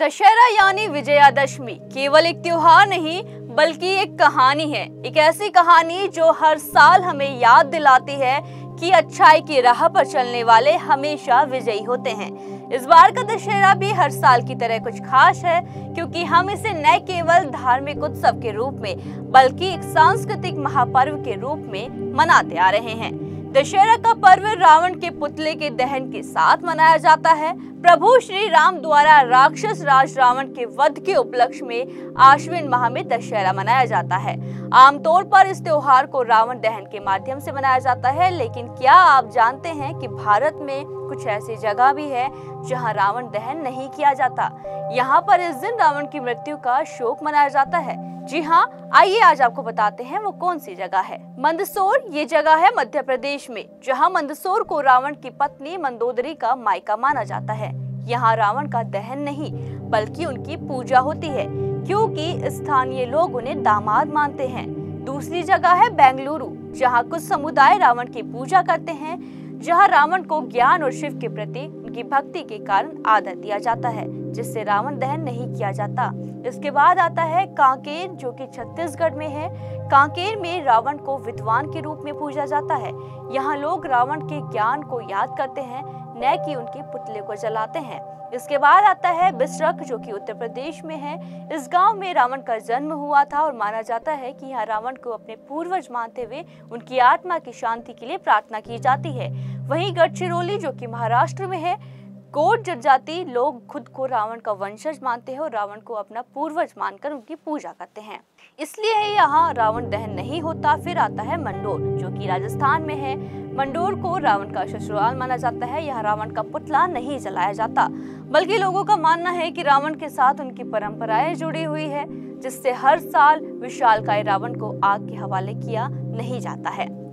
दशहरा यानी विजयादशमी केवल एक त्योहार नहीं, बल्कि एक कहानी है। एक ऐसी कहानी जो हर साल हमें याद दिलाती है कि अच्छाई की राह पर चलने वाले हमेशा विजयी होते हैं। इस बार का दशहरा भी हर साल की तरह कुछ खास है, क्योंकि हम इसे न केवल धार्मिक उत्सव के रूप में, बल्कि एक सांस्कृतिक महापर्व के रूप में मनाते आ रहे हैं। दशहरा का पर्व रावण के पुतले के दहन के साथ मनाया जाता है। प्रभु श्री राम द्वारा राक्षस राज रावण के वध के उपलक्ष्य में आश्विन माह में दशहरा मनाया जाता है। आमतौर पर इस त्योहार को रावण दहन के माध्यम से मनाया जाता है, लेकिन क्या आप जानते हैं कि भारत में कुछ ऐसी जगह भी है जहाँ रावण दहन नहीं किया जाता। यहाँ पर इस दिन रावण की मृत्यु का शोक मनाया जाता है। जी हाँ आइए आज आपको बताते हैं वो कौन सी जगह है। मंदसौर, ये जगह है मध्य प्रदेश में, जहाँ मंदसौर को रावण की पत्नी मंदोदरी का मायका माना जाता है। यहाँ रावण का दहन नहीं, बल्कि उनकी पूजा होती है, क्योंकि स्थानीय लोग उन्हें दामाद मानते हैं। दूसरी जगह है बेंगलुरु, जहाँ कुछ समुदाय रावण की पूजा करते हैं। जहाँ रावण को ज्ञान और शिव के प्रति उनकी भक्ति के कारण आदर दिया जाता है, जिससे रावण दहन नहीं किया जाता। इसके बाद आता है कांकेर, जो कि छत्तीसगढ़ में है। कांकेर में रावण को विद्वान के रूप में पूजा जाता है। यहाँ लोग रावण के ज्ञान को याद करते हैं न कि उनके पुतले को जलाते हैं। इसके बाद आता है बिस्रक जो कि उत्तर प्रदेश में है। इस गाँव में रावण का जन्म हुआ था और माना जाता है कि यहाँ रावण को अपने पूर्वज मानते हुए उनकी आत्मा की शांति के लिए प्रार्थना की जाती है। वहीं गढ़चिरौली जो कि महाराष्ट्र में है कोट जनजाति लोग खुद को रावण का वंशज मानते हैं और रावण को अपना पूर्वज मानकर उनकी पूजा करते हैं। इसलिए यहाँ रावण दहन नहीं होता, फिर आता है मंडोर जो कि राजस्थान में है। मंडोर को रावण का ससुराल माना जाता है, यहाँ रावण का पुतला नहीं जलाया जाता। बल्कि लोगों का मानना है कि रावण के साथ उनकी परंपराएँ जुड़ी हुई है, जिससे हर साल विशाल रावण को आग के हवाले किया नहीं जाता है।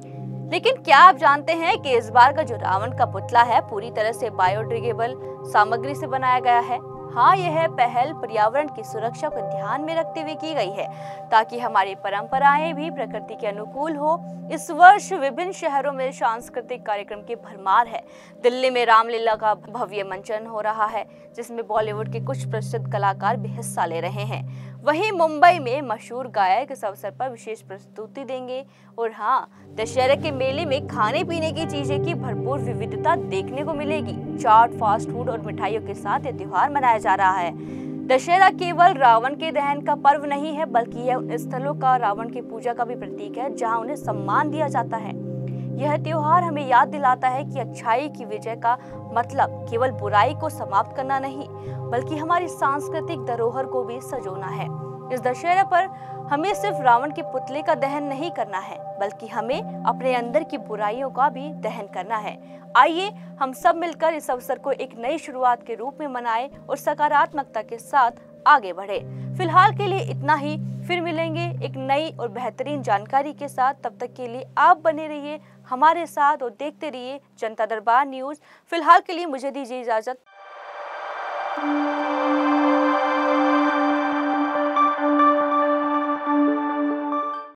लेकिन क्या आप जानते हैं कि इस बार का जो रावण का पुतला है, पूरी तरह से बायोडिग्रेडेबल सामग्री से बनाया गया है? हाँ यह पहल पर्यावरण की सुरक्षा को ध्यान में रखते हुए की गई है, ताकि हमारी परंपराएँ भी प्रकृति के अनुकूल हो। इस वर्ष विभिन्न शहरों में सांस्कृतिक कार्यक्रम की भरमार है। दिल्ली में रामलीला का भव्य मंचन हो रहा है, जिसमें बॉलीवुड के कुछ प्रसिद्ध कलाकार भी हिस्सा ले रहे हैं। वहीं मुंबई में मशहूर गायक इस अवसर पर विशेष प्रस्तुति देंगे। और हाँ दशहरे के मेले में खाने पीने की चीज़ें की भरपूर विविधता देखने को मिलेगी। चाट, फास्ट फ़ूड और मिठाइयों के साथ ये त्योहार मनाया जा रहा है। दशहरा केवल रावण के दहन का पर्व नहीं है, बल्कि यह उन स्थलों का रावण की पूजा का भी प्रतीक है, जहाँ उन्हें सम्मान दिया जाता है। यह त्योहार हमें याद दिलाता है कि अच्छाई की विजय का मतलब केवल बुराई को समाप्त करना नहीं, बल्कि हमारी सांस्कृतिक धरोहर को भी सजोना है। इस दशहरा पर हमें सिर्फ़ रावण के पुतले का दहन नहीं करना है, बल्कि हमें अपने अंदर की बुराइयों का भी दहन करना है। आइए, हम सब मिलकर इस अवसर को एक नई शुरुआत के रूप में मनाएँ और सकारात्मकता के साथ आगे बढ़े। फ़िलहाल के लिए इतना ही, फिर मिलेंगे एक नई और बेहतरीन जानकारी के साथ। तब तक के लिए आप बने रहिए हमारे साथ और देखते रहिए जनता दरबार न्यूज़। फ़िलहाल के लिए मुझे दीजिए इजाज़त।